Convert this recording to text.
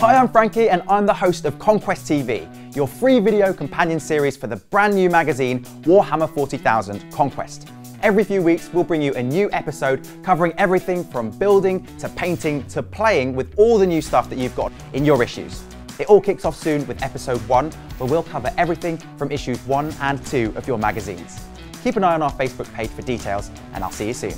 Hi, I'm Frankie, and I'm the host of Conquest TV, your free video companion series for the brand new magazine Warhammer 40,000 Conquest. Every few weeks, we'll bring you a new episode covering everything from building to painting to playing with all the new stuff that you've got in your issues. It all kicks off soon with episode one, where we'll cover everything from issues one and two of your magazines. Keep an eye on our Facebook page for details, and I'll see you soon.